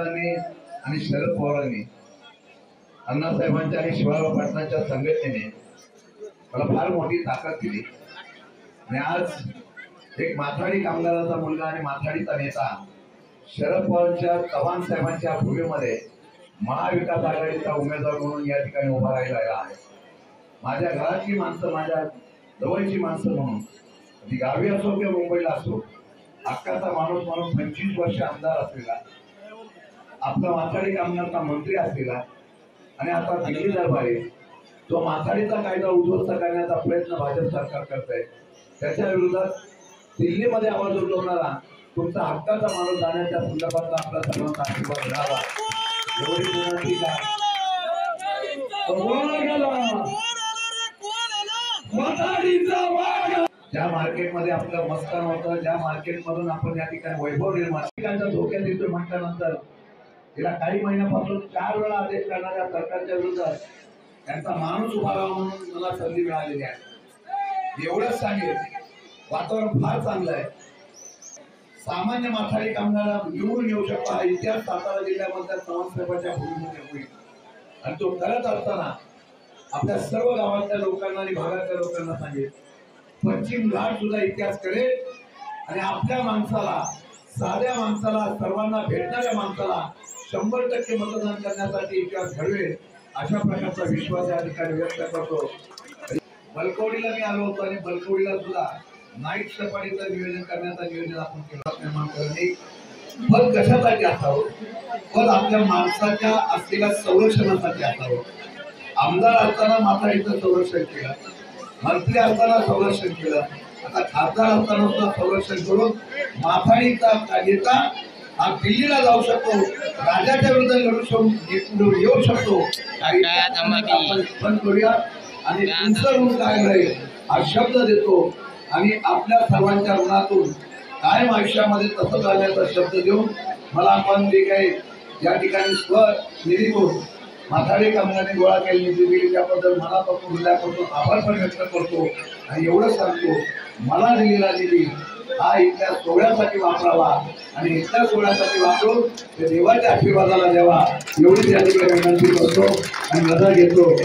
पवारांनी आणि शरद पवारांनी अण्णासाहेबांच्या आणि शिवाजीराव पाटलांच्या संघटनेने मला फार मोठी ताकद दिली. आणि आज एक माथाडी कामगाराचा मुलगा आणि माथाडीचा नेता शरद पवारच्या चव्हाण साहेबांच्या भूमीमध्ये महाविकास आघाडीचा उमेदवार म्हणून या ठिकाणी उभा राहिलेला आहे. माझ्या घरातली माणसं माझ्या जवळची माणसं म्हणून ती गावी असो किंवा मुंबईला असो हक्काचा माणूस म्हणून पंचवीस वर्ष आमदार असलेला आपला माथाडी कामगारचा मंत्री असलेला आणि आता दिल्ली दरबारी तो माथाडीचा कायदा उद्ध्वस्त करण्याचा प्रयत्न भाजप सरकार करत आहे त्याच्या विरोधात दिल्लीमध्ये आवाज उठवणारा तुमचा हक्काचा माणूस जाण्याच्या संदर्भातला आपला सर्वांचा आशीर्वाद मिळावा एवढी विनंती का? ज्या मार्केटमध्ये आपलं मस्तान होतं ज्या मार्केटमधून आपण या ठिकाणी वैभव निर्माण धोक्यात येतो म्हटल्यानंतर गेल्या काही महिन्यापासून चार वेळा आदेश करणाऱ्या सरकारच्या विरोधात त्यांचा माणूस उभा राहा म्हणून मला संधी मिळालेली आहे. एवढंच सांगेल वातावरण फार चांगलं आहे. सामान्य माथाडी कामगार निवडून येऊ शकतो हा इतिहास सातारा जिल्ह्यामधल्या समाजसेवाच्या भूमीमध्ये होईल. आणि तो करत असताना आपल्या सर्व गावातल्या लोकांना आणि भागातल्या लोकांना सांगेल पश्चिम घाट सुद्धा इतिहास करेल आणि आपल्या माणसाला साध्या माणसाला सर्वांना भेटणाऱ्या माणसाला शंभर टक्के मतदान करण्यासाठी इतिहास घडवेल अशा प्रकारचा विश्वास या ठिकाणी व्यक्त करतो. बलकवडीला मी आलो होतो आणि बलकवडीला सुद्धा नाईट सफारीचं नियोजन करण्याचं नियोजन आपण केलं. निर्माण करणे पद कशासाठी असावं? फल आपल्या माणसाच्या असलेल्या संरक्षणासाठी असावं. आमदार असताना माथाडीचं संरक्षण केलं. मंत्री असताना संरक्षण केलं. आता खासदार असताना सुद्धा संरक्षण करून माथाडीचा का- नेता हा दिल्लीला जाऊ शकतो. राजाच्या विरुद्ध लढू येऊ शकतो. बंद करूया. आणि तुमचं ऋण काय राहील? हा शब्द देतो. आणि आपल्या सर्वांच्या ऋणातून कायम आयुष्यामध्ये तसं झाल्याचा शब्द देऊन मला आपण जे काही या ठिकाणी स्व निधीतून माथाडी कामगारांनी गोळा केली निधी दिली त्याबद्दल मनापासून हृदयापासून आभार पण व्यक्त करतो. आणि एवढंच सांगतो मला दिलेला निधी हा इथल्या सोहळ्यासाठी वापरावा. आणि इथल्या सोहळ्यासाठी वापरून ते देवाच्या आशीर्वादाला द्यावा. एवढीच या ठिकाणी विनंती करतो आणि नजर घेतो.